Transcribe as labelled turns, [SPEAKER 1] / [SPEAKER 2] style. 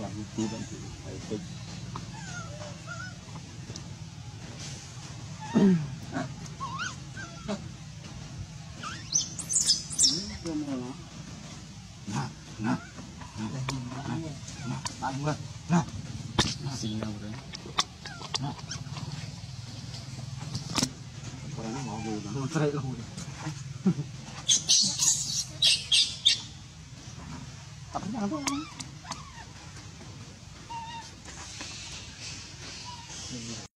[SPEAKER 1] làm tí vẫn phải tích nè nè ăn lên nè xì nào đấy nó ngỏ vừa nó trai luôn tập nhau Amen.